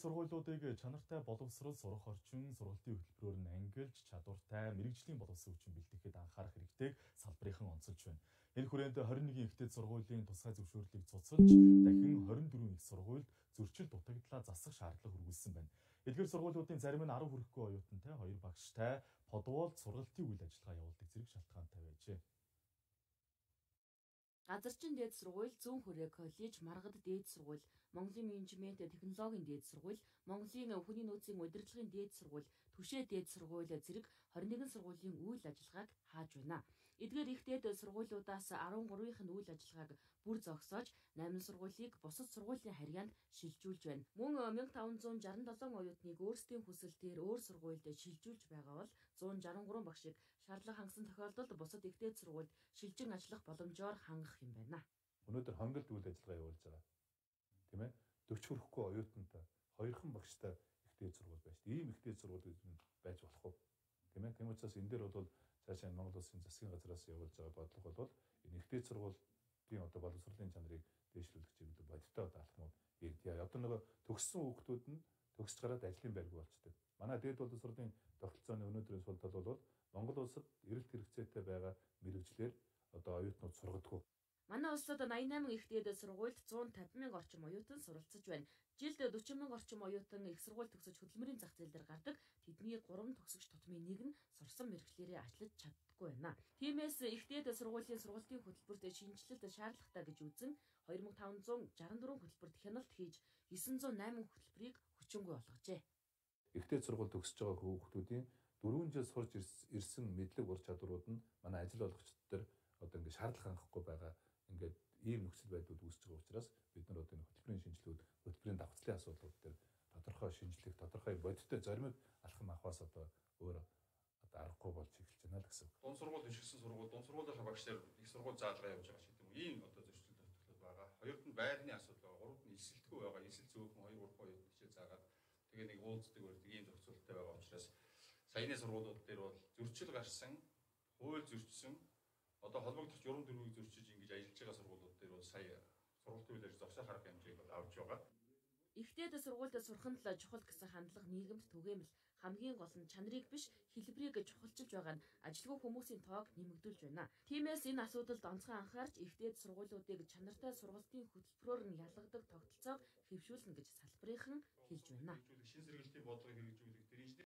сургуулиудыг чанартай боловсрол сурах орчин сургалтын хөтөлбөрөөр нь ангилж чадвартай мэрэгжлийн боловсон хүчин бэлтгэхэд анхаарах хэрэгтэйг салбарынхан онцолж байна. Энэ хүрээнд 21 ихтэй сургуулийн тусгай зөвшөөрлийг цуцалж дахин 24 их сургуульд зөрчил дутагдлаа засах шаардлага хүргүүлсэн байна. Эдгээр сургуулиудын зарим нь 10 хүрэхгүй оюутантай хоёр багштай подвол сургалтын үйл ажиллагаа явуулдаг зэрэг шалтгаантай Газарчин дээд сургууль, Зүүн хүрээ коллеж, Маргад дээд сургууль, Монголын менежмент технологийн дээд сургууль, Монголын хүний нөөцийн удирдлагын дээд сургууль, Түшээ дээд сургууль зэрэг 21 сургуулийн үйл ажиллагааг хааж байна. Эдгээр их дээд сургуулиудаас 13-ийнх нь үйл ажиллагааг бүр зогсоож 8 сургуулийг бусад сургуулийн харьяанд шилжүүлж байна. Мөн 1567 оюутныг өөрсдийн хүсэлтээр өөр сургуульд шилжүүлж байгаа бол 163 багшийг шаардлага хангасан тохиолдолд бусад их дээд сургуульд шилжин ажиллах боломжоор хангах юм байна. Өнөөдөр хонголд үйл ажиллагаа явуулж байгаа. Тийм ээ 40 хүрэхгүй оюутантай хоёрхан багштай их дээд сургууль байж. Ийм их дээд сургууль байж болох уу? Тийм ээ. Тийм учраас энэ дээр бол цаашаа Монгол улсын засгийн газраас явуулж байгаа бодлого бол энэ их дээд сургуулийн одоо боловсролын чанарыг дээшлүүлэх чиглэл бодиттой одоо алхмууд ирдээ. Одоо нөгөө төгссөн хүүхдүүд нь төгсж гараад ажлын байрг болчтой. Манай дээд боловсролын тогтолцооны өнөөдрийн сул тал бол Монгол улсад эрэлт хэрэгцээтэй байгаа мэрэгчлэр одоо оюутнууд сургадгүй. Манай улсад 88 их дээд сургуульд 150 мянга орчим оюутан суралцж байна. Жилд 40 мянга орчим оюутан их сургууль төгсөж хөдөлмөрийн зах зээл дээр гардаг. Тэдний 3 төгсөгч тутмын нэг нь сурсан мэрэгчлэрээ ачлаж чаддаггүй байна. Тиймээс их дээд сургуулийн сургалтын хөтөлбөрт шинжилэлт шаардлагатай гэж үзэн 2564 хөтөлбөрт хяналт хийж 908 хөтөлбөрийг хүчингүй болгожээ. Их дээд сургууль төгсөж байгаа хүүхдүүдийн 4 жил сурж ирсэн мэдлэг ур чадварууд нь манай ажил олгогчд төр одоо ингээд шаардлага хангахгүй байгаа ингээд ийм нөхцөл байдлууд үүсэж байгаа учраас бид нар одоо энэ хөтөлбөрийн шинжилгүүд хөтөлбөрийн давхцлын асуудлууд дээр тодорхой шинжлэх тодорхой бодиттой зоримог алхам авахаас одоо өөр одоо аргагүй болж эхэлж байна л гэсэн. Дунд сургууль ишгсэн сургууль, дунд сургуулийн багш нар их сургууль заалгаа явж байгаа шиг юм. Ийм одоо зөрчил тогтолцоо байгаа. Хоёрд нь байрны асуудал байгаа. Гуравд нь эсэлтгүй байгаа. Эсэл зөөхөн 2 3 хоёр хичээл заагаад тэгээ нэг уулздаг барьдаг ийм зохицуулттай байгаа учраас саяны сургуулиуд дээр бол зөрчил гарсан, хууль зөрчсөн одоо холбогдох юрам дөрвийг зөрчиж ингэж ажиллаж байгаа сургуулиуд дээр бол сая сургалтын үйл ажиллагаа зогсоох арга хэмжээг бол авч байгаа. Ихтэйд сургуульд сурах нь л чухал гэсэн хандлага нийгэмд түгээмэл хамгийн гол нь чанарыг биш хэлбэрийг чухалчилж байгаа нь ажилгүй хүмүүсийн тоог нэмэгдүүлж байна. Тиймээс энэ асуудалд онцгой анхаарч ихтэйд сургуулиудыг чанартай сургалтын хөтөлбөрөөр нь ялгадаг тогтолцоог хэвшүүлнэ гэж салбарынхан хэлж байна. Шин сэргэлтийн бодлогыг хэрэгжүүлэх